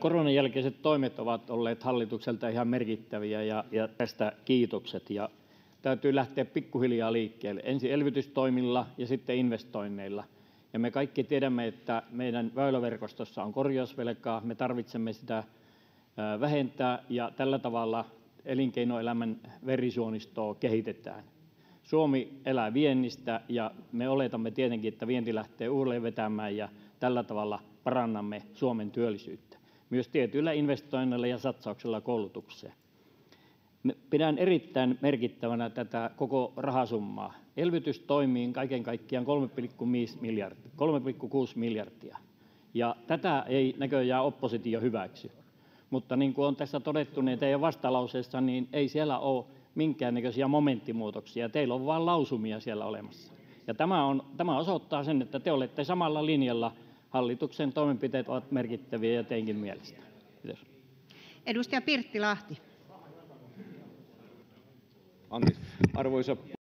Koronan jälkeiset toimet ovat olleet hallitukselta ihan merkittäviä, ja tästä kiitokset. Täytyy lähteä pikkuhiljaa liikkeelle, ensin elvytystoimilla ja sitten investoinneilla. Me kaikki tiedämme, että meidän väyläverkostossa on korjausvelkaa. Me tarvitsemme sitä vähentää, ja tällä tavalla elinkeinoelämän verisuonistoa kehitetään. Suomi elää viennistä, ja me oletamme tietenkin, että vienti lähtee uudelleen vetämään, ja tällä tavalla parannamme Suomen työllisyyttä myös tietyillä investoinneilla ja satsauksilla koulutukseen. Pidän erittäin merkittävänä tätä koko rahasummaa. Elvytystoimiin kaiken kaikkiaan 3,6 miljardia, ja tätä ei näköjään oppositio hyväksy. Mutta niin kuin on tässä todettu, niin teidän vastalauseessa ei ole minkäännäköisiä momenttimuutoksia. Teillä on vain lausumia siellä olemassa. Tämä osoittaa sen, että te olette samalla linjalla. Hallituksen toimenpiteet ovat merkittäviä ja teidänkin mielestänne. — Kiitos. Edustaja Pirttilahti. Arvoisa